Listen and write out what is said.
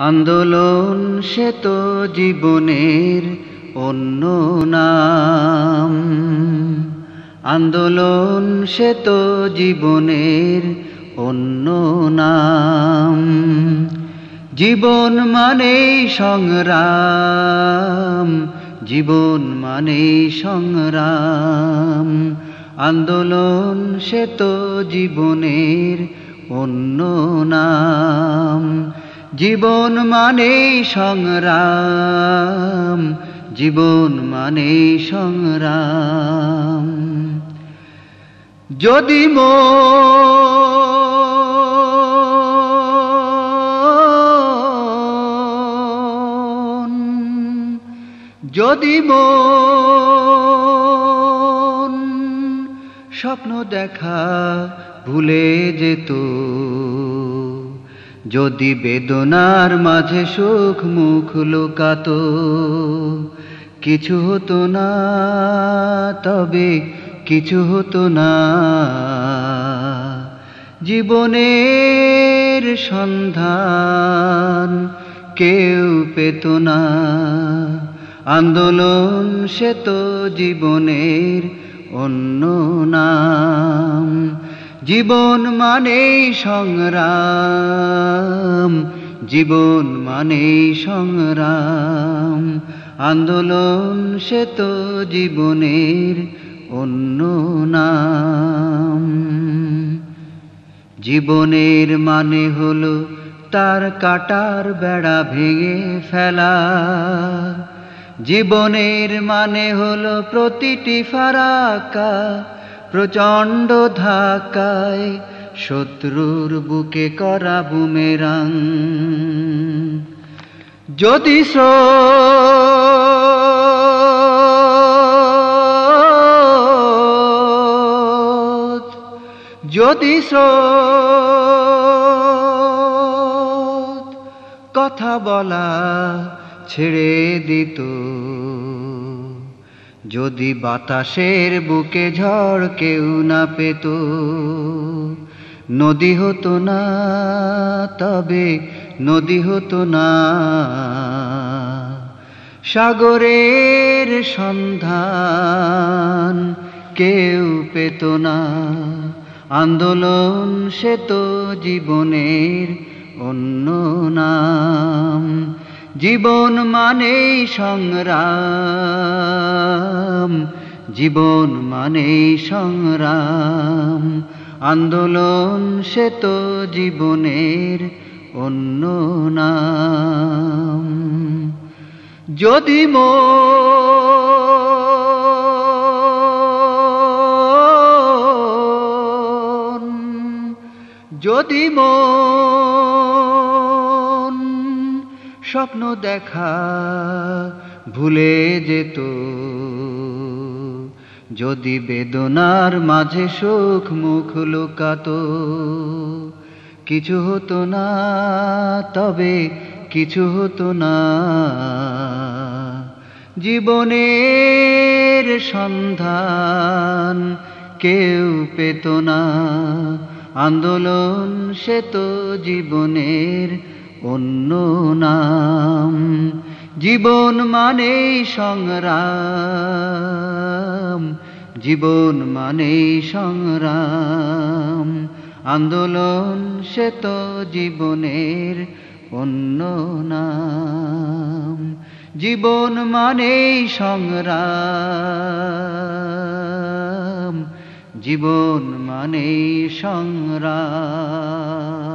আন্দোলন সে তো জীবনের অন্য নাম। আন্দোলন সে তো জীবনের অন্য নাম। জীবন মানে সংগ্রাম, জীবন মানে সংগ্রাম। আন্দোলন সে তো জীবনের অন্য নাম। জীবন মানে সংগ্রাম জীবন মানে সংগ্রাম। যদি মো যদি মন স্বপ্ন দেখা ভুলে যেত যদি বেদনার মাঝে সুখ মুখ লুকাত, কিছু হতো না, তবে কিছু হতো না। জীবনের সন্ধান কেউ পেত না, আন্দোলন সে তো জীবনের অন্য নাম জীবন মানে সংগ্রাম, জীবন মানে সংগ্রাম। আন্দোলন সে তো জীবনের অন্য নাম। জীবনের মানে হলো তার কাটার বেড়া ভেঙে ফেলা। জীবনের মানে হলো প্রতিটি ফারাকা প্রচণ্ড ধাক্কায় শত্রুর বুকে করা বুমেরাং। যদি যদি কথা বলা ছেড়ে দিত। যদি বাতাসের বুকে ঝড় কেউ না পেত, নদী হতো না তবে নদী হতো না। সাগরের সন্ধান কেউ পেত না, আন্দোলন সে তো জীবনের অন্য নাম জীবন মানে সংগ্রাম, জীবন মানে সংগ্রাম। আন্দোলন সে তো জীবনের অন্য নাম। যদি মো যদি মন স্বপ্ন দেখা ভুলে যেত। যদি বেদনার মাঝে সুখ মুখ লুকাত, কিছু হতো না, তবে কিছু হতো না। জীবনের সন্ধান কেউ পেত না, আন্দোলন সে তো জীবনের অন্য নাম। জীবন মানে সংগ্রাম। জীবন মানে সংগ্রাম। আন্দোলন সে তো জীবনের অন্য নাম। জীবন মানে সংগ্রাম। জীবন মানে সংগ্রাম।